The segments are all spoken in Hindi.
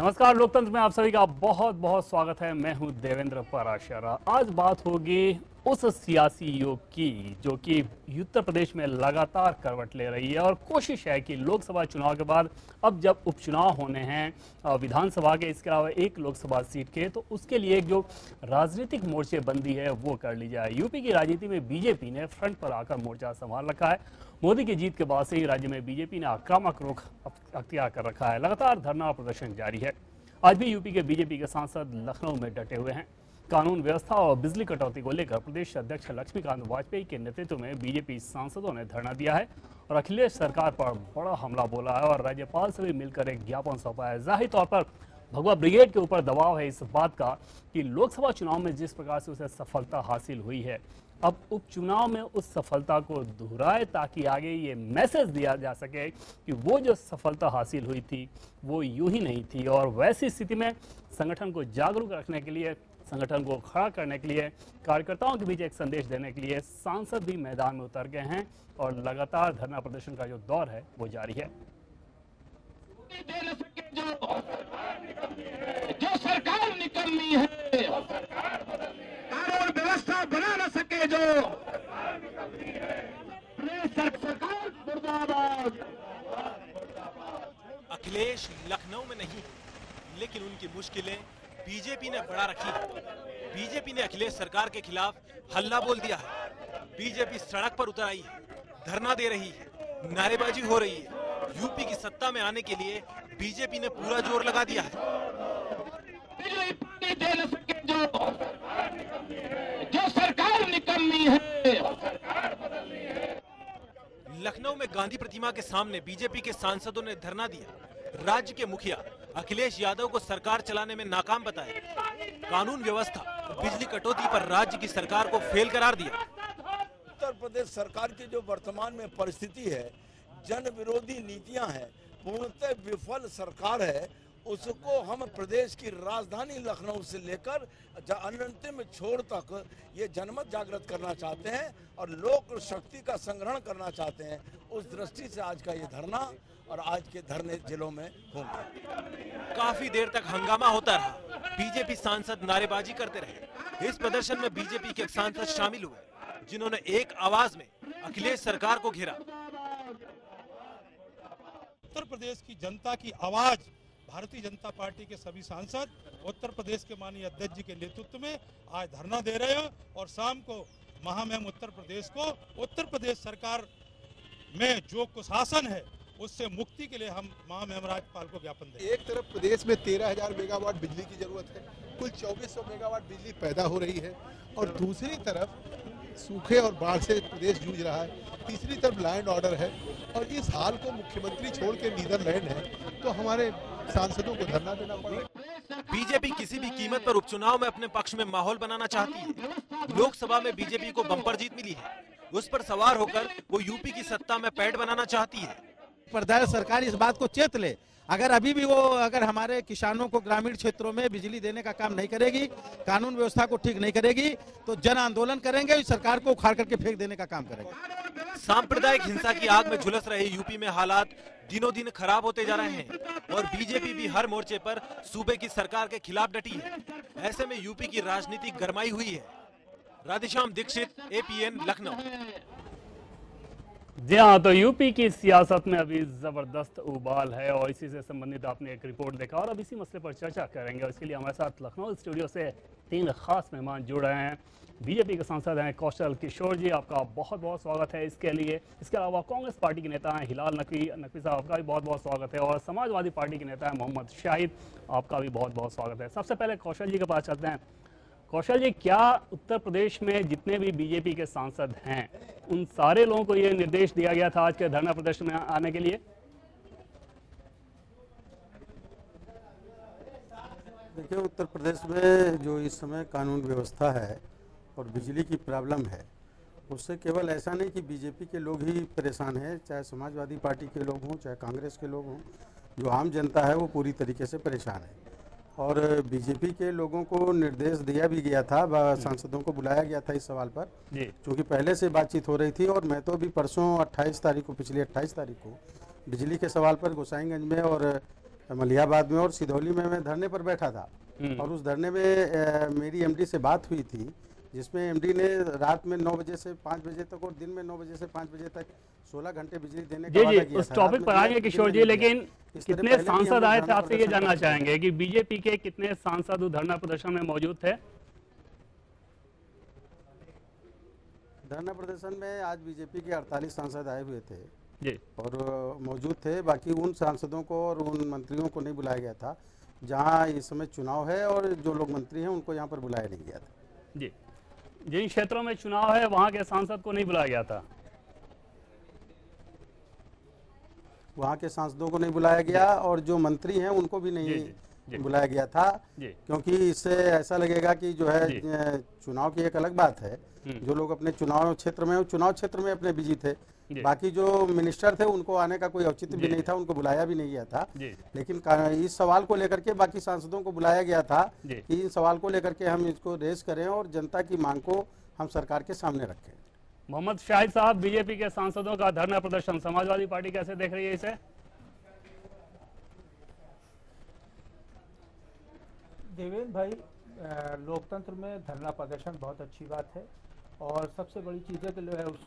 नमस्कार, लोकतंत्र में आप सभी का बहुत बहुत स्वागत है। मैं हूँ देवेंद्र पराशरा। आज बात होगी उस सियासी योग की, जो कि उत्तर प्रदेश में लगातार करवट ले रही है और कोशिश है कि लोकसभा चुनाव के बाद, अब जब उपचुनाव होने हैं विधानसभा के, इसके अलावा एक लोकसभा सीट के तो उसके लिए जो राजनीतिक मोर्चे बंदी है, वो कर ली जाए। यूपी की राजनीति में बीजेपी ने फ्रंट पर आकर मोर्चा संभाल रखा है। मोदी की जीत के बाद से ही राज्य में बीजेपी ने आक्रामक रुख अख्तियार कर रखा है। लगातार धरना प्रदर्शन जारी है। आज भी यूपी के बीजेपी के सांसद लखनऊ में डटे हुए हैं। कानून व्यवस्था और बिजली कटौती को लेकर प्रदेश अध्यक्ष लक्ष्मीकांत वाजपेयी के नेतृत्व में बीजेपी सांसदों ने धरना दिया है और अखिलेश सरकार पर बड़ा हमला बोला है और राज्यपाल से भी मिलकर एक ज्ञापन सौंपा है। ज़ाहिर तौर पर भगवा ब्रिगेड के ऊपर दबाव है इस बात का कि लोकसभा चुनाव में जिस प्रकार से उसे सफलता हासिल हुई है, अब उपचुनाव में उस सफलता को दोहराए ताकि आगे ये मैसेज दिया जा सके कि वो जो सफलता हासिल हुई थी, वो यूँ ही नहीं थी और वैसी स्थिति में संगठन को जागरूक रखने के लिए संगठन को खड़ा करने के लिए कार्यकर्ताओं के बीच एक संदेश देने के लिए सांसद भी मैदान में उतर गए हैं और लगातार धरना प्रदर्शन का जो दौर है वो जारी है। जो सरकार निकलनी है कानून व्यवस्था बना न सके जो। सरकार मुर्दाबाद अखिलेश लखनऊ में नहीं लेकिन उनकी मुश्किलें बीजेपी ने बढ़ा रखी। है बीजेपी ने अखिलेश सरकार के खिलाफ हल्ला बोल दिया है। बीजेपी सड़क पर उतर आई है धरना दे रही है नारेबाजी हो रही है। यूपी की सत्ता में आने के लिए बीजेपी ने पूरा ज़ोर लगा दिया है। जो सरकार निकलनी है। लखनऊ में गांधी प्रतिमा के सामने बीजेपी के सांसदों ने धरना दिया। राज्य के मुखिया अखिलेश यादव को सरकार चलाने में नाकाम बताया। कानून व्यवस्था, बिजली कटौती पर राज्य की सरकार को फेल करार दिया। उत्तर प्रदेश सरकार की जो वर्तमान में परिस्थिति है जन विरोधी नीतियाँ हैं, पूर्णतः विफल सरकार है, उसको हम प्रदेश की राजधानी लखनऊ से लेकर अंतिम छोर तक ये जनमत जागृत करना चाहते हैं और लोक शक्ति का संग्रहण करना चाहते हैं। उस दृष्टि से आज का ये धरना और आज के धरने जिलों में होंगे काफ़ी देर तक हंगामा होता रहा। बीजेपी सांसद नारेबाजी करते रहे। इस प्रदर्शन में बीजेपी के सांसद शामिल हुए जिन्होंने एक आवाज़ में अखिलेश सरकार को घेरा। उत्तर प्रदेश की जनता की आवाज़ भारतीय जनता पार्टी के सभी सांसद उत्तर प्रदेश के माननीय अध्यक्ष जी के नेतृत्व में आज धरना दे रहे हैं और शाम को महामहिम उत्तर प्रदेश को उत्तर प्रदेश सरकार में जो कुशासन है उससे मुक्ति के लिए हम महामहिम राज्यपाल को ज्ञापन दें। एक तरफ़ प्रदेश में तेरह हज़ार मेगावाट बिजली की ज़रूरत है कुल चौबीस सौ मेगावाट बिजली पैदा हो रही है और दूसरी तरफ़ सूखे और बाढ़ से प्रदेश जूझ रहा है तीसरी तरफ़ लैंड ऑर्डर है और इस हाल को मुख्यमंत्री छोड़ के नीदरलैंड है तो हमारे सांसदों को धरना देना पड़ेगा बीजेपी किसी भी कीमत पर उपचुनाव में अपने पक्ष में माहौल बनाना चाहती है। लोकसभा में बीजेपी को बम्पर जीत मिली है। उस पर सवार होकर वो यूपी की सत्ता में पैड बनाना चाहती है। प्रदेश सरकार इस बात को चेत ले। अगर अभी भी वो, अगर हमारे किसानों को ग्रामीण क्षेत्रों में बिजली देने का काम नहीं करेगी, कानून व्यवस्था को ठीक नहीं करेगी तो जन आंदोलन करेंगे सरकार को उखाड़ करके फेंक देने का काम करेंगे। सांप्रदायिक हिंसा की आग में झुलस रहे यूपी में हालात दिनों दिन खराब होते जा रहे हैं और बीजेपी भी हर मोर्चे पर सूबे की सरकार के खिलाफ डटी है। ऐसे में यूपी की राजनीति गरमाई हुई है। राधेश्याम दीक्षित एपीएन लखनऊ। जी हाँ तो यूपी की सियासत में अभी ज़बरदस्त उबाल है और इसी से संबंधित आपने एक रिपोर्ट देखा और अब इसी मसले पर चर्चा करेंगे और इसके लिए हमारे साथ लखनऊ स्टूडियो से तीन खास मेहमान जुड़ रहे हैं। बीजेपी के सांसद हैं कौशल किशोर जी, आपका बहुत बहुत स्वागत है इसके लिए। इसके अलावा कांग्रेस पार्टी के नेता हैं हिलाल नकवी नकवी साहब आपका भी बहुत बहुत स्वागत है और समाजवादी पार्टी के नेता हैं मोहम्मद शाहिद, आपका भी बहुत बहुत स्वागत है। सबसे पहले कौशल जी के पास चलते हैं। कौशल जी, क्या उत्तर प्रदेश में जितने भी बीजेपी के सांसद हैं, उन सारे लोगों को ये निर्देश दिया गया था आज के धरना प्रदर्शन में आने के लिए? देखिए, उत्तर प्रदेश में जो इस समय कानून व्यवस्था है और बिजली की प्रॉब्लम है, उससे केवल ऐसा नहीं कि बीजेपी के लोग ही परेशान हैं, चाहे समाजवादी पार्टी के लोग हों, चाहे कांग्रेस के लोग हों, जो आम जनता है वो पूरी तरीके से परेशान है। और बीजेपी के लोगों को निर्देश दिया भी गया था सांसदों को बुलाया गया था इस सवाल पर क्योंकि पहले से बातचीत हो रही थी और मैं तो भी परसों 28 तारीख को पिछली 28 तारीख को बिजली के सवाल पर गोसाईगंज में और मलियाबाद में और सिधौली में मैं धरने पर बैठा था। हम्म। और उस धरने में ए, मेरी एमडी से बात हुई थी जिसमें एमडी ने रात में 9 बजे से 5 बजे तक और दिन में 9 बजे से 5 बजे तक 16 घंटे बिजली देने का जी जी उस टॉपिक पर आएँगे किशोर जी लेकिन कितने सांसद आए थे आपसे ये जानना चाहेंगे कि बीजेपी के कितने सांसद धरना प्रदर्शन में मौजूद थे? धरना प्रदर्शन में आज बीजेपी के 48 सांसद आए हुए थे जी। और मौजूद थे। बाकी उन सांसदों को और उन मंत्रियों को नहीं बुलाया गया था जहाँ इस समय चुनाव है और जो लोग मंत्री हैं उनको यहाँ पर बुलाया नहीं गया था। जी। जिन क्षेत्रों में चुनाव है वहाँ के सांसद को नहीं बुलाया गया था वहाँ के सांसदों को नहीं बुलाया गया और जो मंत्री हैं उनको भी नहीं जी, जी। बुलाया गया था क्योंकि इससे ऐसा लगेगा कि जो है चुनाव की एक अलग बात है हम्म। जो लोग अपने चुनाव क्षेत्र में चुनाव क्षेत्र में अपने बिज़ी थे। बाकी जो मिनिस्टर थे उनको आने का कोई औचित्य भी नहीं था उनको बुलाया भी नहीं गया था। लेकिन इस सवाल को लेकर के बाकी सांसदों को बुलाया गया था। कि इन सवाल को लेकर के हम इसको रेस करें और जनता की मांग को हम सरकार के सामने रखें। मोहम्मद शाहिद साहब बीजेपी के सांसदों का धरना प्रदर्शन। समाजवादी पार्टी कैसे देख रही है इसे? देवेंद्र भाई लोकतंत्र में धरना प्रदर्शन बहुत अच्छी बात है। और सबसे बड़ी चीज़ है कि उस,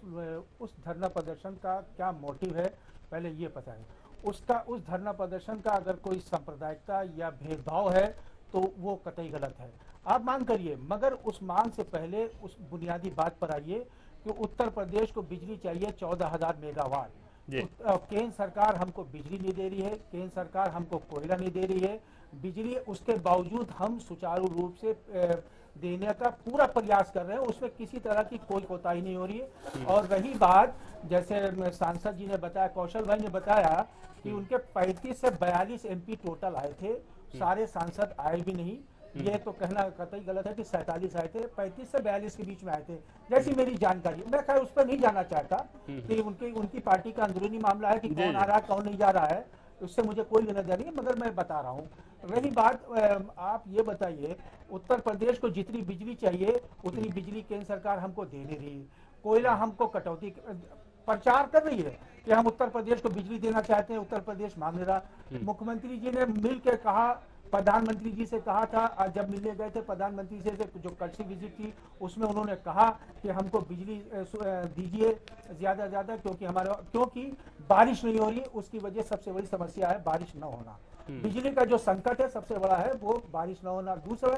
उस धरना प्रदर्शन का क्या मोटिव है पहले ये पता है। उसका उस धरना प्रदर्शन का अगर कोई सांप्रदायिकता या भेदभाव है तो वो कतई गलत है। आप मांग करिए मगर उस मांग से पहले उस बुनियादी बात पर आइए कि उत्तर प्रदेश को बिजली चाहिए चौदह हज़ार मेगावाट। केंद्र सरकार हमको बिजली नहीं दे रही है केंद्र सरकार हमको कोयला नहीं दे रही है। बिजली उसके बावजूद हम सुचारू रूप से देने का पूरा प्रयास कर रहे हैं। उसमें किसी तरह की कोई कोताही नहीं हो रही है। और रही बात जैसे सांसद जी ने बताया कौशल भाई ने बताया कि उनके 35 से 42 एमपी टोटल आए थे। सारे सांसद आए भी नहीं। ये तो कहना कतई गलत है कि सैतालीस आए थे पैंतीस से बयालीस के बीच में आए थे। जैसी मेरी जानकारी मैं खैर उस पर नहीं जाना चाहता कि उनकी उनकी पार्टी का अंदरूनी मामला है कि कौन आ रहा है कौन नहीं जा रहा है। उससे मुझे कोई लेना देना नहीं है, मगर मैं बता रहा हूँ। रही बात आप ये बताइए उत्तर प्रदेश को जितनी बिजली चाहिए उतनी बिजली केंद्र सरकार हमको दे नहीं रही। कोयला हमको कटौती प्रचार कर रही है कि हम उत्तर प्रदेश को बिजली देना चाहते हैं उत्तर प्रदेश मांग रहा। मुख्यमंत्री जी ने मिल के कहा प्रधानमंत्री जी से कहा था जब मिलने गए थे प्रधानमंत्री से से जो कच्ची विज़िट थी उसमें उन्होंने कहा कि हमको बिजली दीजिए ज़्यादा ज़्यादा क्योंकि हमारे क्योंकि बारिश नहीं हो रही उसकी वजह सबसे बड़ी समस्या है बारिश न होना। बिजली का जो संकट है, सबसे बड़ा है, वो बारिश न होना। दूसरा,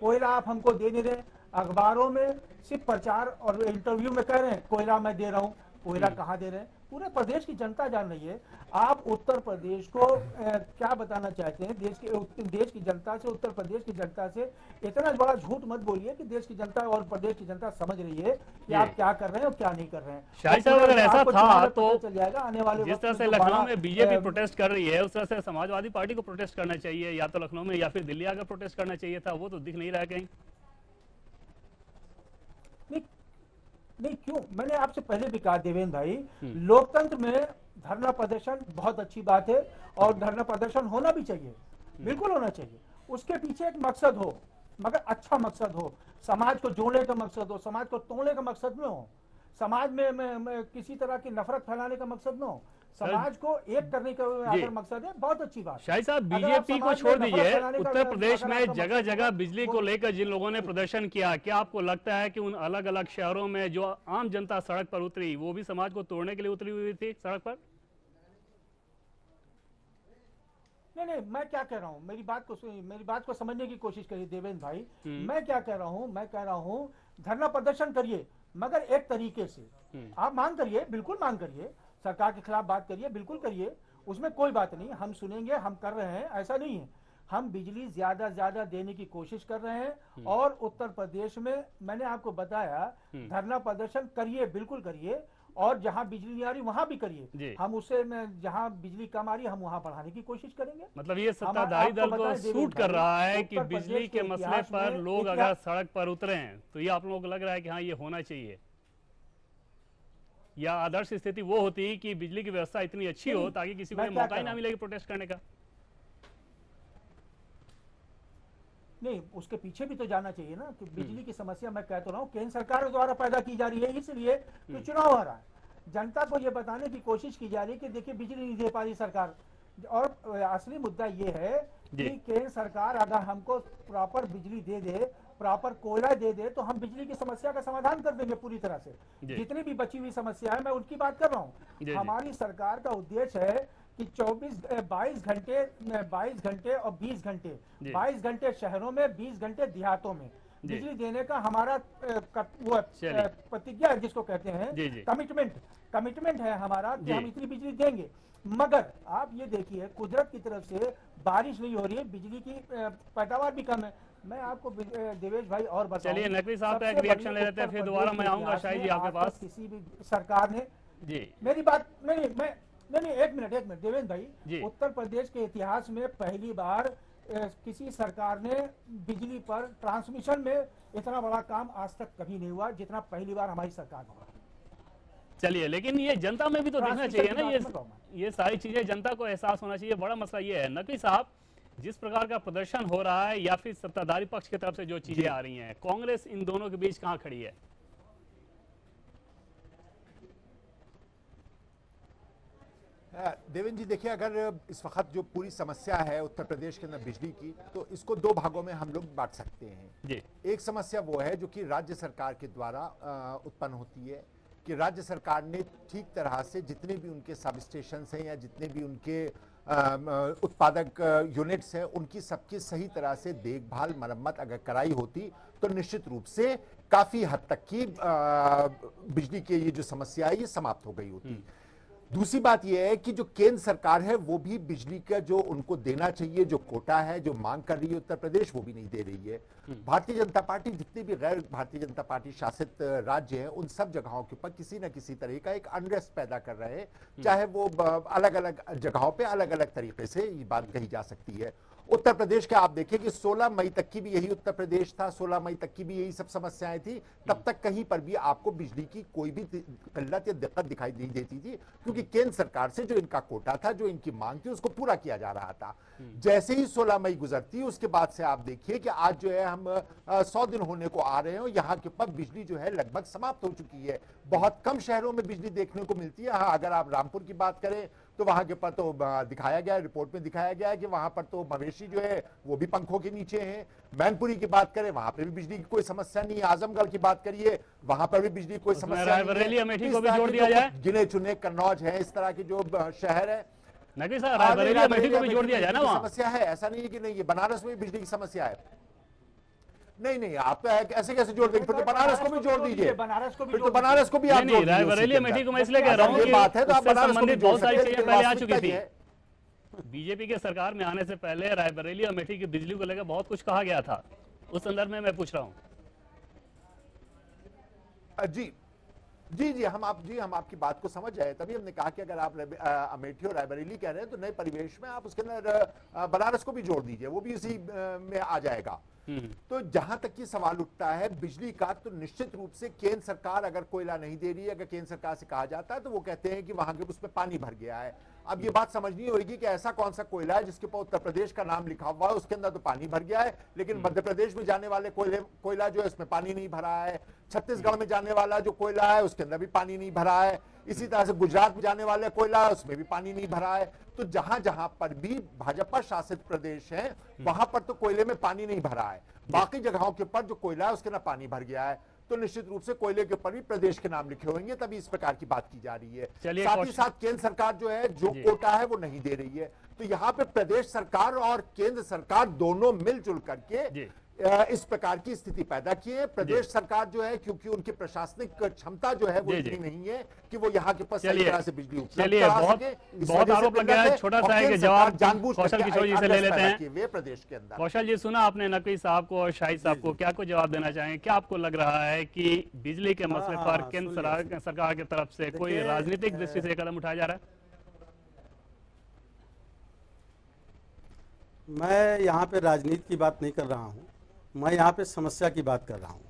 कोयला आप हमको दे नहीं रहे। अखबारों में सिर्फ़ प्रचार और इंटरव्यू में कह रहे हैं, कोयला मैं दे रहा हूँ। कोयला कहाँ दे रहे हैं? पूरे प्रदेश की जनता जान रही है। आप उत्तर प्रदेश को अ, क्या बताना चाहते हैं? देश के देश की जनता से उत्तर प्रदेश की जनता से इतना बड़ा झूठ मत बोलिए कि देश की जनता और प्रदेश की जनता समझ रही है कि आप क्या कर रहे हैं और क्या नहीं कर रहे हैं। शाहिद और साहब, अगर ऐसा था तो चल जाएगा आने वाले जिस तरह से लखनऊ में बीजेपी प्रोटेस्ट कर रही है उस तरह से समाजवादी पार्टी को प्रोटेस्ट करना चाहिए या तो लखनऊ में या फिर दिल्ली आकर प्रोटेस्ट करना चाहिए था वो तो दिख नहीं रहा कहीं। नहीं क्यों? मैंने आपसे पहले भी कहा देवेंद्र भाई हम्म। लोकतंत्र में धरना प्रदर्शन बहुत अच्छी बात है और धरना प्रदर्शन होना भी चाहिए हम्म। बिल्कुल होना चाहिए। उसके पीछे एक मकसद हो मगर अच्छा मकसद हो। समाज को जोड़ने का मकसद हो समाज को तोड़ने का मकसद न हो। समाज में, में, में किसी तरह की नफरत फैलाने का मकसद न हो। समाज को एक करने का अगर मकसद है बहुत अच्छी बात है। शाहिद साहब बीजेपी को छोड़ दीजिए उत्तर प्रदेश में जगह जगह बिजली को लेकर जिन लोगों ने प्रदर्शन किया क्या आपको लगता है कि उन अलग अलग शहरों में जो आम जनता सड़क पर उतरी वो भी समाज को तोड़ने के लिए उतरी हुई थी सड़क पर नहीं नहीं मैं क्या कह रहा हूँ मेरी बात को मेरी बात को समझने की कोशिश करिए देवेंद्र भाई हम्म। मैं क्या कह रहा हूँ मैं कह रहा हूँ धरना प्रदर्शन करिए मगर एक तरीके से हम्म। आप मांग करिए बिल्कुल मांग करिए सरकार के खिलाफ बात करिए बिल्कुल करिए उसमें कोई बात नहीं हम सुनेंगे हम कर रहे हैं ऐसा नहीं है। हम बिजली ज़्यादा ज़्यादा देने की कोशिश कर रहे हैं और उत्तर प्रदेश में मैंने आपको बताया हम्म। धरना प्रदर्शन करिए बिल्कुल करिए और जहाँ बिजली नहीं आ रही वहाँ भी करिए। हम उसे में जहाँ बिजली कम आ रही हम वहाँ बढ़ाने की कोशिश करेंगे। मतलब ये सत्ताधारी दल को सूट कर रहा है कि बिजली के के मसले पर लोग अगर सड़क पर उतरे हैं तो ये आप लोगों को लग रहा है कि हाँ ये होना चाहिए। या आदर्श स्थिति वो होती कि बिजली की व्यवस्था इतनी अच्छी हो ताकि किसी को मौका ही ना मिलेगी प्रोटेस्ट करने का। नहीं उसके पीछे भी तो जाना चाहिए ना कि बिजली की समस्या मैं कह तो रहा हूँ केंद्र सरकार द्वारा पैदा की जा रही है इसलिए कि चुनाव आ रहा है। जनता को ये बताने की कोशिश की जा रही है कि देखिए बिजली नहीं दे पा रही सरकार। और असली मुद्दा ये है कि केंद्र सरकार अगर हमको प्रॉपर बिजली दे दे प्रॉपर कोयला दे दे तो हम बिजली की समस्या का समाधान कर देंगे पूरी तरह से। जितनी भी बची हुई समस्या है मैं उनकी बात कर रहा। हूँ। हमारी सरकार का उद्देश्य है कि 24 22 घंटे 22 घंटे और 20 घंटे 22 घंटे शहरों में 20 घंटे देहातों में। बिजली देने का हमारा वो प्रतिज्ञा जिसको कहते हैं। कमिटमेंट कमिटमेंट है हमारा। कि हम इतनी बिजली देंगे। मगर आप ये देखिए कुदरत की तरफ़ से बारिश नहीं हो रही है बिजली की पैदावार भी कम है। मैं आपको देवेश भाई और बताऊँ। चलिए, नकवी साहब का एक रिएक्शन ले लेते हैं, फिर दोबारा मैं आऊँगा शाही जी आपके पास। किसी भी सरकार ने जी। मेरी बात नहीं मैं नहीं नहीं एक मिनट एक मिनट देवेंद्र भाई। उत्तर प्रदेश के इतिहास में पहली बार किसी सरकार ने बिजली पर ट्रांसमिशन में इतना बड़ा काम आज तक कभी नहीं हुआ जितना पहली बार हमारी सरकार में हुआ। चलिए लेकिन ये जनता में भी तो दिखना चाहिए ना ये ये सारी चीज़ें जनता को एहसास होना चाहिए। बड़ा मसला ये है। नकवी साहब जिस प्रकार का प्रदर्शन हो रहा है या फिर सत्ताधारी पक्ष की तरफ़ से जो चीज़ें आ रही हैं कांग्रेस इन दोनों के बीच कहाँ खड़ी है? देवेंद्र जी देखिए अगर इस वक्त जो पूरी समस्या है उत्तर प्रदेश के अंदर बिजली की तो इसको दो भागों में हम लोग बांट सकते हैं। जी। एक समस्या वो है जो कि राज्य सरकार के द्वारा उत्पन्न होती है कि राज्य सरकार ने ठीक तरह से जितने भी उनके सब स्टेशन हैं या जितने भी उनके उत्पादक यूनिट्स हैं, उनकी सबकी सही तरह से देखभाल, मरम्मत अगर कराई होती तो निश्चित रूप से काफ़ी हद तक की बिजली की ये जो समस्या है, ये समाप्त हो गई होती। दूसरी बात यह है कि जो केंद्र सरकार है वो भी बिजली का जो उनको देना चाहिए जो कोटा है जो मांग कर रही है उत्तर प्रदेश वो भी नहीं दे रही है। भारतीय जनता पार्टी जितने भी गैर भारतीय जनता पार्टी शासित राज्य हैं उन सब जगहों के ऊपर किसी न किसी तरह का एक अनरेस्ट पैदा कर रहे हैं। चाहे वो अलग अलग जगहों पर अलग अलग तरीके से ये बात कही जा सकती है। उत्तर प्रदेश के आप देखिए कि 16 मई तक की भी यही उत्तर प्रदेश था 16 मई तक की भी यही सब समस्याएँ थी। तब तक कहीं पर भी आपको बिजली की कोई भी किल्लत या दिक्कत दिखाई नहीं देती थी क्योंकि केंद्र सरकार से जो इनका कोटा था जो इनकी मांग थी उसको पूरा किया जा रहा था। जैसे ही 16 मई गुजरती उसके बाद से आप देखिए कि आज जो है हम सौ दिन होने को आ रहे हैं यहाँ के ऊपर बिजली जो है लगभग समाप्त हो चुकी है। बहुत कम शहरों में बिजली देखने को मिलती है। हाँ अगर आप रामपुर की बात करें तो वहाँ के पर तो दिखाया गया रिपोर्ट में दिखाया गया है कि वहाँ पर तो मवेशी जो है वो भी पंखों के नीचे हैं। मैनपुरी की बात करें वहाँ पर भी बिजली की कोई समस्या नहीं। आजमगढ़ की बात करिए वहाँ पर भी बिजली कोई समस्या गिने चुने कन्नौज है इस तरह के जो शहर है। समस्या है ऐसा नहीं है कि नहीं ये बनारस में बिजली की समस्या है। नहीं नहीं आप तो ऐसे कैसे जोड़ देंगे? फिर तो बनारस को भी जोड़ दीजिए। बनारस को भी फिर तो बनारस को भी आप नहीं रायबरेली अमेठी को मैं इसलिए कह रहा हूँ ये बात है तो आप बनारस को भी जोड़ बहुत सारी सकते हैं, चीज़ें पहले आ चुकी थी। बीजेपी के सरकार में आने से पहले रायबरेली और अमेठी की बिजली को लेकर बहुत कुछ कहा गया था। उस संदर्भ में मैं पूछ रहा हूँ। जी। जी जी हम आप जी हम आपकी बात को समझ आए। तभी हमने कहा कि अगर आप अमेठी और रायबरेली कह रहे हैं तो नए परिवेश में आप उसके अंदर बनारस को भी जोड़ दीजिए। वो भी इसी में आ जाएगा। तो जहाँ तक ये सवाल उठता है बिजली का तो निश्चित रूप से केंद्र सरकार अगर कोयला नहीं दे रही है अगर केंद्र सरकार से कहा जाता है तो वो कहते हैं कि वहाँ के उसमें पानी भर गया है। अब ये बात समझनी होगी कि ऐसा कौन सा कोयला है जिसके ऊपर उत्तर प्रदेश का नाम लिखा हुआ है उसके अंदर तो पानी भर गया है लेकिन मध्य प्रदेश में जाने वाले कोयले कोयला जो है उसमें पानी नहीं भरा है छत्तीसगढ़ में जाने वाला जो कोयला है उसके अंदर भी पानी नहीं भरा है इसी तरह से गुजरात में जाने वाले कोयला है उसमें भी पानी नहीं भरा है तो जहाँ जहाँ पर भी भाजपा शासित प्रदेश है वहाँ पर तो कोयले में पानी नहीं भरा है बाकी जगहों के ऊपर जो कोयला है उसके अंदर पानी भर गया है। तो निश्चित रूप से कोयले के ऊपर भी प्रदेश के नाम लिखे होंगे तभी इस प्रकार की बात की जा रही है। साथ ही साथ केंद्र सरकार जो है जो कोटा है वो नहीं दे रही है। तो यहाँ पे प्रदेश सरकार और केंद्र सरकार दोनों मिलजुल करके इस प्रकार की स्थिति पैदा की है। प्रदेश सरकार जो है क्योंकि उनकी प्रशासनिक क्षमता जो है वो। इतनी नहीं है कि वो यहाँ के पास सही तरह से बिजली बहुत बहुत आरोप लग गया है। छोटा सा है कि जवाब जानबूझ कौशल किशोर जी से ले लेते हैं। हुए प्रदेश के अंदर। कौशल जी सुना आपने नकवी साहब को और शाहिद साहब को। क्या कुछ जवाब देना चाहेंगे क्या आपको लग रहा है कि बिजली के मसले हाँ, पर हाँ, केंद्र सरकार सरकार की तरफ़ से कोई राजनीतिक दृष्टि से कदम उठाया जा रहा है? मैं यहाँ पे राजनीति की बात नहीं कर रहा हूँ। मैं यहाँ पे समस्या की बात कर रहा हूँ।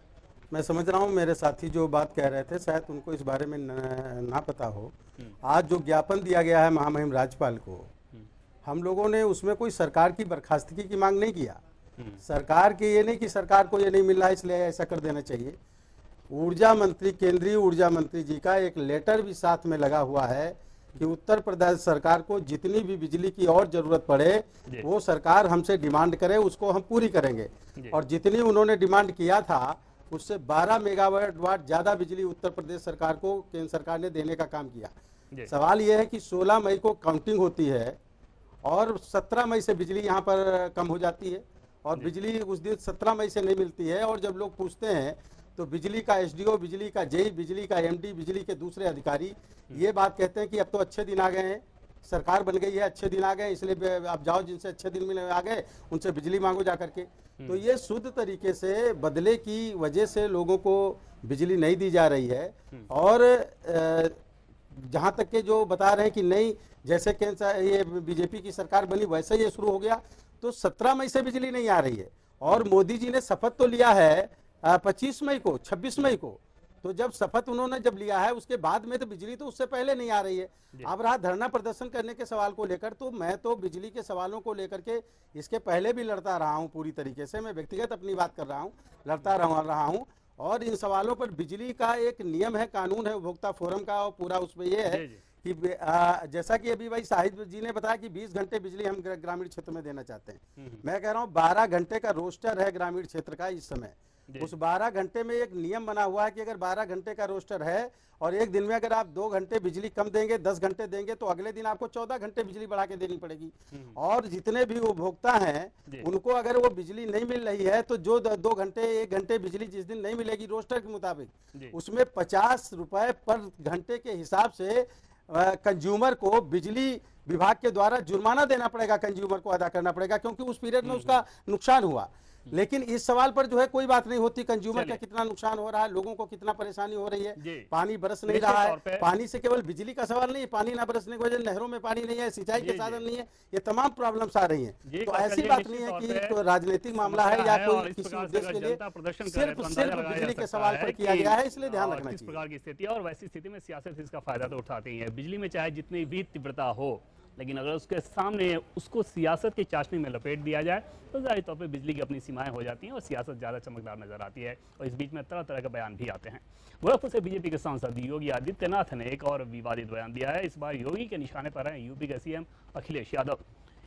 मैं समझ रहा हूँ मेरे साथी जो बात कह रहे थे शायद उनको इस बारे में न, ना पता हो। आज जो ज्ञापन दिया गया है महामहिम राज्यपाल को हम लोगों ने उसमें कोई सरकार की बर्खास्तगी की मांग नहीं किया। सरकार के ये नहीं कि सरकार को ये नहीं मिल रहा इसलिए ऐसा कर देना चाहिए। ऊर्जा मंत्री केंद्रीय ऊर्जा मंत्री जी का एक लेटर भी साथ में लगा हुआ है कि उत्तर प्रदेश सरकार को जितनी भी बिजली की और ज़रूरत पड़े वो सरकार हमसे डिमांड करे उसको हम पूरी करेंगे। और जितनी उन्होंने डिमांड किया था उससे 12 मेगावाट वाट ज़्यादा बिजली उत्तर प्रदेश सरकार को केंद्र सरकार ने देने का काम किया। सवाल यह है कि 16 मई को काउंटिंग होती है और 17 मई से बिजली यहाँ पर कम हो जाती है और बिजली उस दिन 17 मई से नहीं मिलती है और जब लोग पूछते हैं तो बिजली का एसडीओ बिजली का जेई बिजली का एमडी बिजली के दूसरे अधिकारी ये बात कहते हैं कि अब तो अच्छे दिन आ गए हैं। सरकार बन गई है अच्छे दिन आ गए इसलिए आप जाओ जिनसे अच्छे दिन मिले आ गए उनसे बिजली मांगो जा करके। तो ये शुद्ध तरीके से बदले की वजह से लोगों को बिजली नहीं दी जा रही है। और अ, जहाँ तक के जो बता रहे हैं कि नहीं जैसे केंद्र ये बीजेपी की सरकार बनी वैसे ये शुरू हो गया। तो 17 मई से बिजली नहीं आ रही है। और मोदी जी ने शपथ तो लिया है पच्चीस मई को 26 मई को। तो जब शपथ उन्होंने जब लिया है उसके बाद में तो बिजली तो उससे पहले नहीं आ रही है। अब रहा धरना प्रदर्शन करने के सवाल को लेकर तो मैं तो बिजली के सवालों को लेकर के इसके पहले भी लड़ता रहा हूँ पूरी तरीके से। मैं व्यक्तिगत अपनी बात कर रहा हूँ लड़ता रहा रहा हूँ। और इन सवालों पर बिजली का एक नियम है कानून है उपभोक्ता फोरम का और पूरा उसमें यह है। कि जैसा कि अभी भाई साहिद जी ने बताया कि 20 घंटे बिजली हम ग्रामीण क्षेत्र में देना चाहते हैं। मैं कह रहा हूँ 12 घंटे का रोस्टर है ग्रामीण क्षेत्र का इस समय। उस 12 घंटे में एक नियम बना हुआ है कि अगर 12 घंटे का रोस्टर है और एक दिन में अगर आप दो घंटे बिजली कम देंगे 10 घंटे देंगे तो अगले दिन आपको 14 घंटे बिजली बढ़ा के देनी पड़ेगी। और जितने भी उपभोक्ता। हैं उनको अगर वो बिजली नहीं मिल रही है तो जो दो घंटे एक घंटे बिजली जिस दिन नहीं मिलेगी रोस्टर के मुताबिक उसमें पचास रुपए पर घंटे के हिसाब से कंज्यूमर को बिजली विभाग के द्वारा जुर्माना देना पड़ेगा कंज्यूमर को अदा करना पड़ेगा क्योंकि उस पीरियड में उसका नुकसान हुआ। लेकिन इस सवाल पर जो है कोई बात नहीं होती। कंज्यूमर का कितना नुकसान हो रहा है लोगों को कितना परेशानी हो रही है। पानी बरस नहीं रहा है। पानी से केवल बिजली का सवाल नहीं पानी ना बरसने की वजह नहरों में पानी नहीं है सिंचाई के साधन नहीं है ये तमाम प्रॉब्लम्स आ रही है। तो ऐसी बात नहीं है की तो राजनीतिक मामला है या कोई किसी उद्देश्य के लिए सिर्फ़ सिर्फ़ बिजली के सवाल पर किया गया है इसलिए ध्यान रखना चाहिए। प्रकार की स्थिति और वैसी स्थिति में सियासत इसका फ़ायदा तो उठाती ही है। बिजली में चाहे जितनी भी तीव्रता हो लेकिन अगर उसके सामने, उसको सियासत की चाशनी में लपेट दिया जाए तो ज़ाहिर तौर पर बिजली की अपनी सीमाएँ हो जाती हैं और सियासत ज़्यादा चमकदार नज़र आती है। और इस बीच में तरह तरह के बयान भी आते हैं। गोरखपुर से बीजेपी के सांसद योगी आदित्यनाथ ने एक और विवादित बयान दिया है। इस बार योगी के निशाने पर हैं यूपी के सीएम अखिलेश यादव।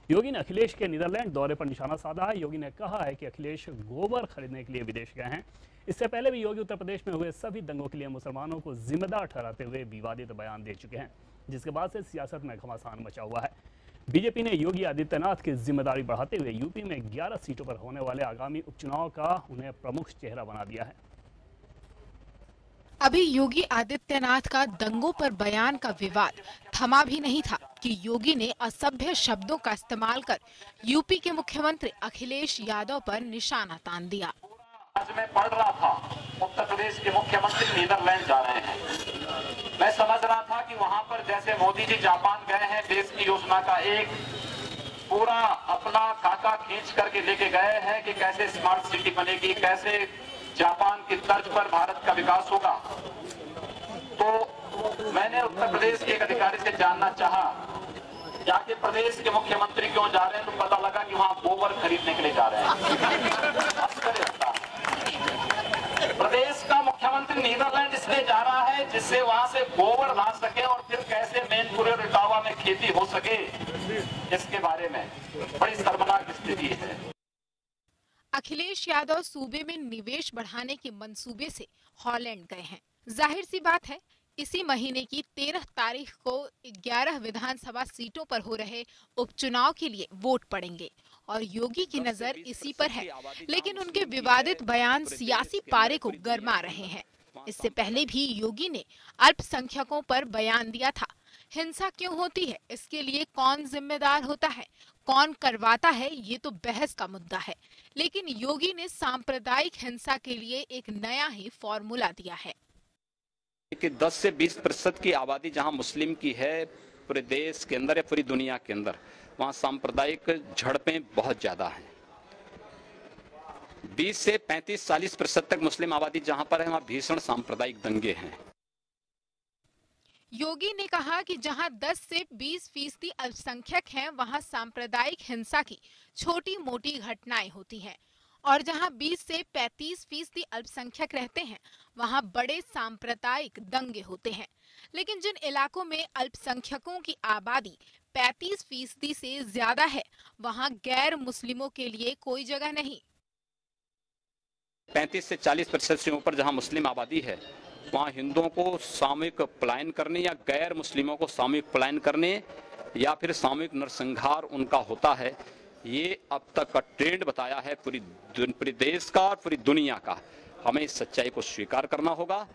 योगी ने अखिलेश के नीदरलैंड दौरे पर निशाना साधा है। योगी ने कहा है कि अखिलेश गोबर खरीदने के लिए विदेश गए हैं। इससे पहले भी योगी उत्तर प्रदेश में हुए सभी दंगों के लिए मुसलमानों को जिम्मेदार ठहराते हुए विवादित बयान दे चुके हैं। जिसके बाद से सियासत में घमासान मचा हुआ है। बीजेपी ने योगी आदित्यनाथ की ज़िम्मेदारी बढ़ाते हुए यूपी में 11 सीटों पर होने वाले आगामी उपचुनाव का उन्हें प्रमुख चेहरा बना दिया है। अभी योगी आदित्यनाथ का दंगों पर बयान का विवाद थमा भी नहीं था कि योगी ने असभ्य शब्दों का इस्तेमाल कर यूपी के मुख्यमंत्री अखिलेश यादव पर निशाना तान दिया। आज मैं पढ़ रहा था उत्तर प्रदेश के मुख्यमंत्री नीदरलैंड जा रहे हैं। मैं समझ रहा था कि वहाँ पर जैसे मोदी जी जापान गए हैं, देश की योजना का एक पूरा अपना काका खींच करके लेके गए हैं कि कैसे स्मार्ट सिटी बनेगी, कैसे जापान की तर्ज पर भारत का विकास होगा तो मैंने उत्तर प्रदेश के एक अधिकारी से जानना चाहा कि प्रदेश के मुख्यमंत्री क्यों जा रहे हैं तो पता लगा कि वहाँ गोबर खरीदने के लिए जा रहे है। प्रदेश का मुख्यमंत्री नीदरलैंड इसलिए जा रहा है जिससे वहाँ से गोबर ला सके और फिर कैसे मैनपुरे और इटावा में खेती हो सके इसके बारे में। बड़ी शर्मनाक स्थिति है। अखिलेश यादव सूबे में निवेश बढ़ाने के मंसूबे से हॉलैंड गए हैं। ज़ाहिर सी बात है, इसी महीने की 13 तारीख को 11 विधानसभा सीटों पर हो रहे उपचुनाव के लिए वोट पड़ेंगे और योगी की नज़र इसी पर है, लेकिन उनके विवादित बयान सियासी पारे को गरमा रहे हैं। इससे पहले भी योगी ने अल्पसंख्यकों पर बयान दिया था। हिंसा क्यों होती है? इसके लिए कौन जिम्मेदार होता है? कौन करवाता है? ये तो बहस का मुद्दा है। लेकिन योगी ने सांप्रदायिक हिंसा के लिए एक नया ही फॉर्मूला दिया है। कि 10 से 20 प्रतिशत की आबादी जहाँ मुस्लिम की है, पूरे देश के अंदर या पूरी दुनिया के अंदर, वहाँ सांप्रदायिक झड़पें बहुत ज़्यादा हैं। 20 से 35-40 प्रतिशत तक मुस्लिम आबादी जहाँ पर है, वहाँ भीषण सांप्रदायिक दंगे हैं। योगी ने कहा कि जहाँ 10 से 20 फ़ीसदी अल्पसंख्यक हैं, वहाँ सांप्रदायिक हिंसा की छोटी मोटी घटनाएँ होती हैं। और जहाँ 20 से 35 फ़ीसदी अल्पसंख्यक रहते हैं, वहाँ बड़े सांप्रदायिक दंगे होते हैं। लेकिन जिन इलाकों में अल्पसंख्यकों की आबादी 35 फ़ीसदी से ज़्यादा है, वहाँ गैर मुस्लिमों के लिए कोई जगह नहीं। 35 से 40 प्रतिशत से ऊपर जहाँ मुस्लिम आबादी है, वहाँ हिंदुओं को सामूहिक पलायन करने या गैर मुस्लिमों को सामूहिक पलायन करने या फिर सामूहिक नरसंहार उनका होता है, ये अब तक का ट्रेंड बताया है पूरी पूरे देश का और पूरी दुनिया का। हमें इस सच्चाई को स्वीकार करना होगा।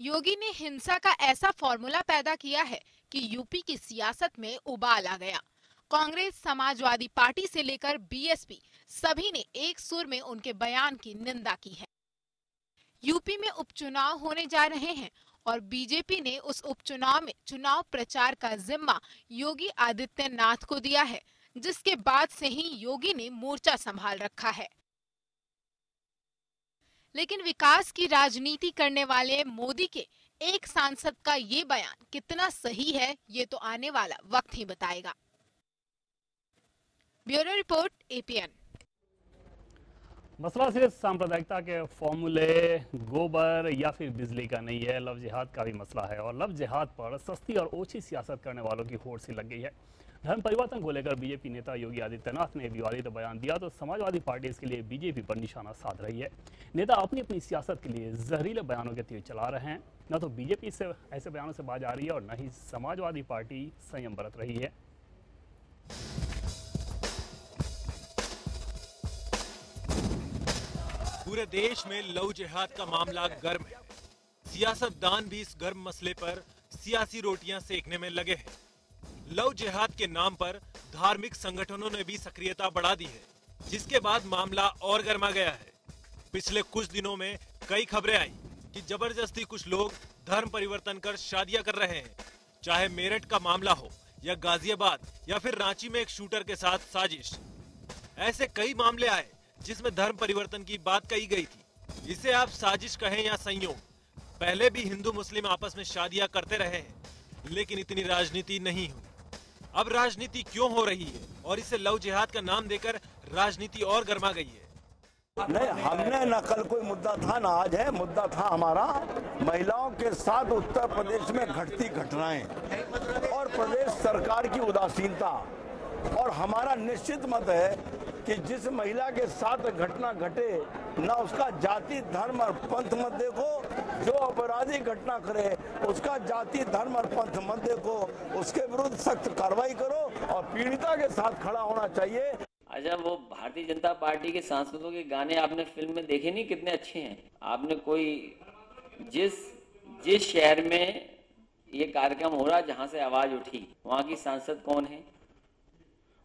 योगी ने हिंसा का ऐसा फॉर्मूला पैदा किया है कि यूपी की सियासत में उबाल आ गया। कांग्रेस समाजवादी पार्टी से लेकर बीएसपी, सभी ने एक सुर में उनके बयान की निंदा की है। यूपी में उपचुनाव होने जा रहे हैं और बीजेपी ने उस उपचुनाव में चुनाव प्रचार का जिम्मा योगी आदित्यनाथ को दिया है, जिसके बाद से ही योगी ने मोर्चा संभाल रखा है। लेकिन विकास की राजनीति करने वाले मोदी के एक सांसद का ये बयान कितना सही है, ये तो आने वाला वक्त ही बताएगा। ब्यूरो रिपोर्ट एपीएन मसला सिर्फ़ सांप्रदायिकता के फॉर्मूले, गोबर या फिर बिजली का नहीं है। लव जिहाद का भी मसला है और लव जिहाद पर सस्ती और ओछी सियासत करने वालों की होड़ सी लग गई है। धर्म परिवर्तन को लेकर बीजेपी नेता योगी आदित्यनाथ ने विवादित तो बयान दिया तो समाजवादी पार्टी इसके लिए बीजेपी पर निशाना साध रही है। नेता अपनी अपनी सियासत के लिए जहरीले बयानों के तीर चला रहे हैं। न तो बीजेपी से ऐसे बयानों से बाज आ रही है और न ही समाजवादी पार्टी संयम बरत रही है। पूरे देश में लव जिहाद का मामला गर्म है। सियासतदान भी इस गर्म मसले पर सियासी रोटियाँ सेकने में लगे हैं। लव जिहाद के नाम पर धार्मिक संगठनों ने भी सक्रियता बढ़ा दी है, जिसके बाद मामला और गर्मा गया है। पिछले कुछ दिनों में कई खबरें आई कि ज़बरदस्ती कुछ लोग धर्म परिवर्तन कर शादियाँ कर रहे हैं, चाहे मेरठ का मामला हो या गाजियाबाद या फिर रांची में एक शूटर के साथ साजिश। ऐसे कई मामले आए जिसमें धर्म परिवर्तन की बात कही गई थी। इसे आप साजिश कहें या संयोग, पहले भी हिंदू मुस्लिम आपस में शादियाँ करते रहे हैं, लेकिन इतनी राजनीति नहीं हुई। अब राजनीति क्यों हो रही है? और इसे लव जिहाद का नाम देकर राजनीति और गर्मा गई है। नहीं, हमने न कल कोई मुद्दा था ना आज है। मुद्दा था हमारा, महिलाओं के साथ उत्तर प्रदेश में घटती घटनाएँ और प्रदेश सरकार की उदासीनता। और हमारा निश्चित मत है कि जिस महिला के साथ घटना घटे, ना उसका जाति, धर्म और पंथ मत देखो। जो अपराधी घटना करे, उसका जाति, धर्म और पंथ मत देखो। उसके विरुद्ध सख्त कार्रवाई करो और पीड़िता के साथ खड़ा होना चाहिए। अच्छा वो भारतीय जनता पार्टी के सांसदों के गाने आपने फ़िल्म में देखे नहीं? कितने अच्छे हैं। आपने कोई, जिस जिस शहर में ये कार्यक्रम हो रहा, जहाँ से आवाज़ उठी, वहाँ की सांसद कौन है?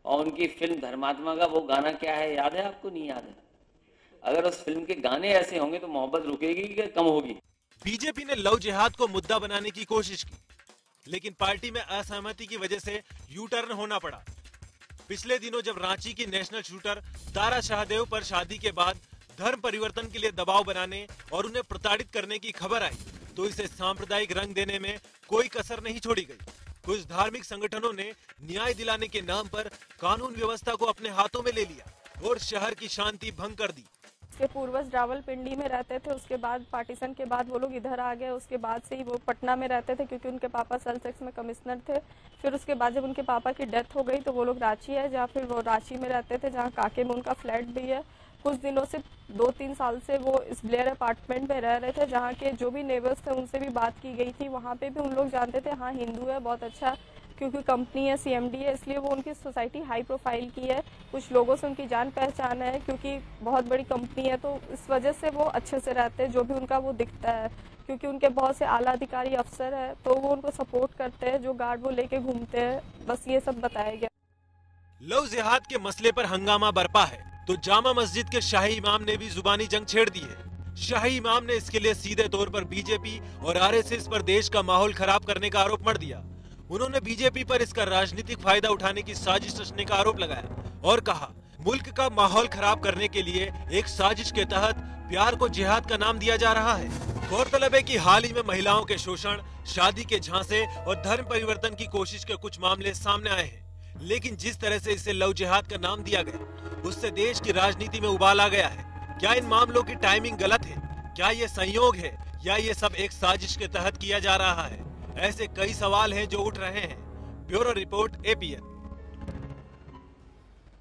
और उनकी फ़िल्म धर्मात्मा का वो गाना क्या है, याद है आपको? नहीं याद है? अगर उस फ़िल्म के गाने ऐसे होंगे तो मोहब्बत रुकेगी कि कम होगी? बीजेपी ने लव जिहाद को मुद्दा बनाने की कोशिश की, लेकिन पार्टी में असहमति की वजह से यू टर्न होना पड़ा। पिछले दिनों जब रांची की नेशनल शूटर तारा शाहदेव पर शादी के बाद धर्म परिवर्तन के लिए दबाव बनाने और उन्हें प्रताड़ित करने की खबर आई तो इसे सांप्रदायिक रंग देने में कोई कसर नहीं छोड़ी गई। कुछ धार्मिक संगठनों ने न्याय दिलाने के नाम पर कानून व्यवस्था को अपने हाथों में ले लिया और शहर की शांति भंग कर दी। उसके पूर्वज रावलपिंडी में रहते थे, उसके बाद, पार्टीशन के बाद वो लोग इधर आ गए, उसके बाद से ही वो पटना में रहते थे क्योंकि उनके पापा सेल्सेक्स में कमिश्नर थे। फिर उसके बाद जब उनके पापा की डेथ हो गई तो वो लोग रांची है जहाँ फिर वो रांची में रहते थे, जहाँ काके में उनका फ्लैट भी है। कुछ दिनों से दो तीन साल से वो इस ब्लेयर अपार्टमेंट में रह रहे थे, जहाँ के जो भी नेबर्स थे, उनसे भी बात की गई थी। वहाँ पे भी उन लोग जानते थे हाँ हिंदू है, बहुत अच्छा क्योंकि कंपनी है सीएमडी है, इसलिए वो उनकी सोसाइटी हाई प्रोफ़ाइल की है। कुछ लोगों से उनकी जान पहचान है, क्योंकि बहुत बड़ी कंपनी है तो इस वजह से वो अच्छे से रहते हैं, जो भी उनका वो दिखता है। क्योंकि उनके बहुत से आला अधिकारी अफसर है तो वो उनको सपोर्ट करते हैं, जो गार्ड वो लेके घूमते हैं, बस ये सब बताया गया। लव जिहाद के मसले पर हंगामा बरपा है तो जामा मस्जिद के शाही इमाम ने भी जुबानी जंग छेड़ दी है। शाही इमाम ने इसके लिए सीधे तौर पर बीजेपी और आरएसएस पर देश का माहौल खराब करने का आरोप मर दिया। उन्होंने बीजेपी पर इसका राजनीतिक फ़ायदा उठाने की साजिश रचने का आरोप लगाया और कहा, मुल्क का माहौल खराब करने के लिए एक साजिश के तहत प्यार को जिहाद का नाम दिया जा रहा है। गौरतलब है कि हाल ही में महिलाओं के शोषण, शादी के झांसे और धर्म परिवर्तन की कोशिश के कुछ मामले सामने आए हैं। लेकिन जिस तरह से इसे लव जिहाद का नाम दिया गया, उससे देश की राजनीति में उबाल आ गया है। क्या इन मामलों की टाइमिंग गलत है? क्या ये संयोग है? या ये सब एक साजिश के तहत किया जा रहा है? ऐसे कई सवाल हैं जो उठ रहे हैं। ब्यूरो रिपोर्ट एपीएन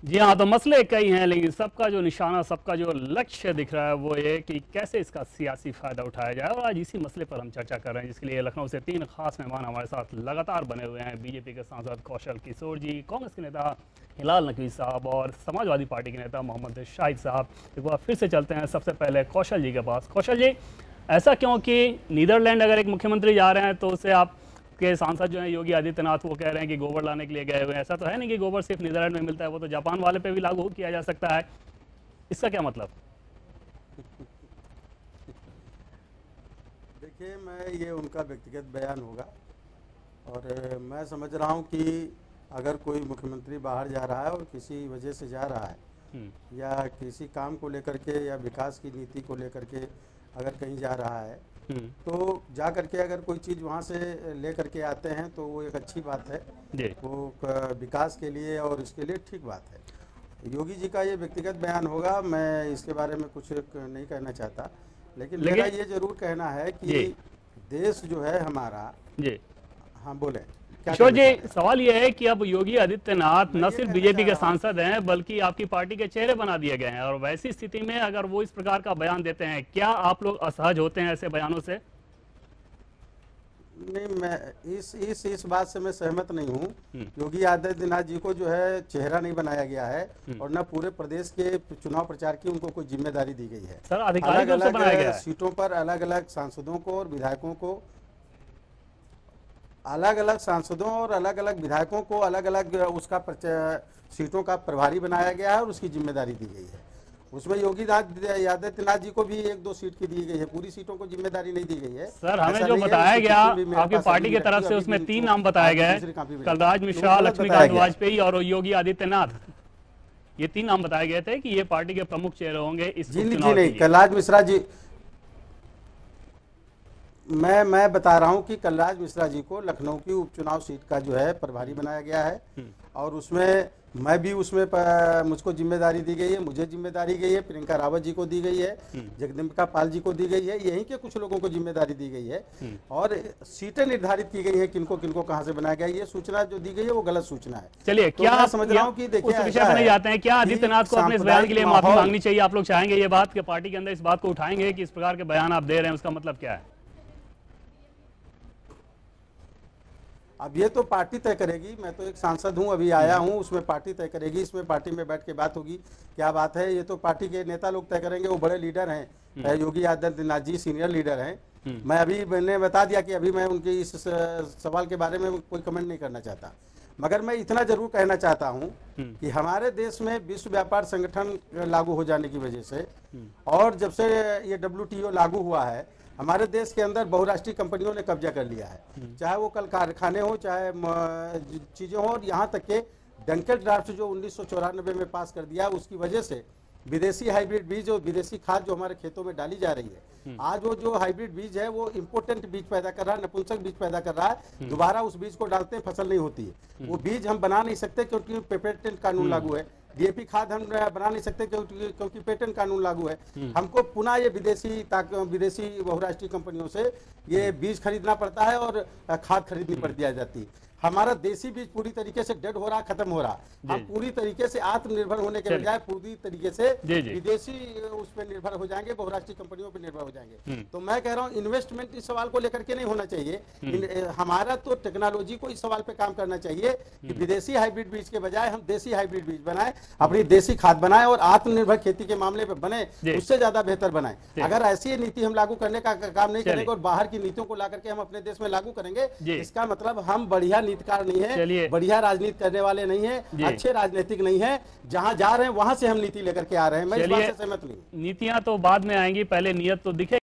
जी हाँ तो मसले कई हैं, लेकिन सबका जो निशाना, सबका जो लक्ष्य दिख रहा है वो ये कि कैसे इसका सियासी फ़ायदा उठाया जाए, और आज इसी मसले पर हम चर्चा कर रहे हैं, जिसके लिए लखनऊ से तीन खास मेहमान हमारे साथ लगातार बने हुए हैं। बीजेपी के सांसद कौशल किशोर जी, कांग्रेस के नेता हिलाल नकवी साहब, और समाजवादी पार्टी के नेता मोहम्मद शाहिद साहब। एक बार फिर से चलते हैं, सबसे पहले कौशल जी के पास। कौशल जी, ऐसा क्यों कि नीदरलैंड अगर एक मुख्यमंत्री जा रहे हैं तो उसे आप के सांसद जो है योगी आदित्यनाथ वो कह रहे हैं कि गोबर लाने के लिए गए हुए हैं। ऐसा तो है नहीं कि गोबर सिर्फ़ नीदरलैंड में मिलता है वो तो जापान वाले पे भी लागू किया जा सकता है। इसका क्या मतलब? देखिए मैं ये उनका व्यक्तिगत बयान होगा और मैं समझ रहा हूँ कि अगर कोई मुख्यमंत्री बाहर जा रहा है और किसी वजह से जा रहा है या किसी काम को लेकर के या विकास की नीति को लेकर के अगर कहीं जा रहा है तो जा करके अगर कोई चीज़ वहाँ से ले करके आते हैं तो वो एक अच्छी बात है। वो विकास के लिए और इसके लिए ठीक बात है। योगी जी का ये व्यक्तिगत बयान होगा मैं इसके बारे में कुछ नहीं कहना चाहता लेकिन, मेरा ये ज़रूर कहना है कि देश जो है हमारा जी। हाँ बोले। किशोर जी सवाल यह है कि अब योगी आदित्यनाथ न सिर्फ़ बीजेपी के सांसद हैं बल्कि आपकी पार्टी के चेहरे बना दिए गए हैं। और वैसी स्थिति में अगर वो इस प्रकार का बयान देते हैं क्या आप लोग असहज होते हैं ऐसे बयानों से? नहीं मैं इस इस इस बात से मैं सहमत नहीं हूँ। योगी आदित्यनाथ जी को जो है चेहरा नहीं बनाया गया है और न पूरे प्रदेश के चुनाव प्रचार की उनको कोई ज़िम्मेदारी दी गई है। सर, गया है। सीटों पर अलग अलग सांसदों को और विधायकों को अलग अलग सांसदों और अलग अलग विधायकों को अलग अलग उसका सीटों का प्रभारी बनाया गया है और उसकी ज़िम्मेदारी दी गई है। उसमें योगी आदित्यनाथ जी को भी एक दो सीट की दी गई है पूरी सीटों को ज़िम्मेदारी नहीं दी गई है। सर हमें जो बताया गया आपकी पार्टी की तरफ़ से उसमें तीन नाम बताया गया भेजी। कलराज तो मिश्रा लक्ष्मीकांत वाजपेयी और योगी आदित्यनाथ। ये तीन नाम बताए गए थे कि ये पार्टी के प्रमुख चेहरे होंगे इस जी नहीं। कलराज मिश्रा जी मैं मैं बता रहा हूँ कि कलराज मिश्रा जी को लखनऊ की उपचुनाव सीट का जो है प्रभारी बनाया गया है। और उसमें मैं भी उसमें मुझको ज़िम्मेदारी दी गई है मुझे ज़िम्मेदारी गई है प्रियंका रावत जी को दी गई है जगदम्बिका पाल जी को दी गई है यहीं के कुछ लोगों को ज़िम्मेदारी दी गई है। और सीटें निर्धारित की गई है किनको किनको कहाँ से बनाया गया ये सूचना जो दी गई है वो गलत सूचना है। चलिए तो क्या समझ रहा हूँ की देखिए जाते हैं। क्या आदित्यनाथ को अपने इस बयान के लिए माफ़ी मांगनी चाहिए? आप लोग चाहेंगे ये बात पार्टी के अंदर इस बात को उठाएँगे कि इस प्रकार के बयान आप दे रहे हैं उसका मतलब क्या है? अब ये तो पार्टी तय करेगी। मैं तो एक सांसद हूँ अभी आया हूँ उसमें पार्टी तय करेगी इसमें पार्टी में बैठ के बात होगी क्या बात है? ये तो पार्टी के नेता लोग तय करेंगे वो बड़े लीडर हैं। अ, योगी आदित्यनाथ जी सीनियर लीडर हैं। मैं अभी मैंने बता दिया कि अभी मैं उनके इस सवाल के बारे में कोई कमेंट नहीं करना चाहता। मगर मैं इतना ज़रूर कहना चाहता हूँ कि हमारे देश में विश्व व्यापार संगठन लागू हो जाने की वजह से और जब से ये डब्ल्यू लागू हुआ है हमारे देश के अंदर बहुराष्ट्रीय कंपनियों ने कब्जा कर लिया है। चाहे वो कल कारखाने हो चाहे चीज़ें हो और यहाँ तक के डंकल ड्राफ्ट जो उन्नीस में पास कर दिया उसकी वजह से विदेशी हाइब्रिड बीज और विदेशी खाद जो हमारे खेतों में डाली जा रही है। आज वो जो हाइब्रिड बीज है वो इम्पोर्टेंट बीज पैदा कर रहा है नपुंसक बीज पैदा कर रहा है। दोबारा उस बीज को डालते हैं फ़सल नहीं होती है। वो बीज हम बना नहीं सकते क्योंकि पेपेटेंट कानून लागू है। डीएपी खाद हम बना नहीं सकते क्योंकि क्योंकि पेटेंट कानून लागू है। हमको पुनः ये विदेशी ताकि विदेशी बहुराष्ट्रीय कंपनियों से ये बीज खरीदना पड़ता है और खाद खरीदनी पड़ दिया जाती। है हमारा देसी बीज पूरी तरीके से डेड हो रहा खत्म हो रहा। हम पूरी तरीके से आत्मनिर्भर होने के बजाय पूरी तरीके से। विदेशी उस पर निर्भर हो जाएँगे बहुराष्ट्रीय कंपनियों पर निर्भर हो जाएँगे। हम्म। तो मैं कह रहा हूँ इन्वेस्टमेंट इस सवाल को लेकर के नहीं होना चाहिए। हमारा तो टेक्नोलॉजी को इस सवाल पे काम करना चाहिए कि विदेशी हाइब्रिड बीज के बजाय हम देसी हाइब्रिड बीज बनाए अपनी देसी खाद बनाए और आत्मनिर्भर खेती के मामले पे बने उससे ज़्यादा बेहतर बनाए। अगर ऐसी नीति हम लागू करने का- काम नहीं करेंगे और बाहर की नीतियों को ला करके हम अपने देश में लागू करेंगे इसका मतलब हम बढ़िया नीतिकार नहीं है बढ़िया राजनीति करने वाले नहीं है अच्छे राजनीतिक नहीं है जहाँ जा रहे हैं वहाँ से हम नीति लेकर के आ रहे हैं। मैं इस बात से सहमत नहीं नीतियाँ तो बाद में आएँगी पहले नियत तो दिखे।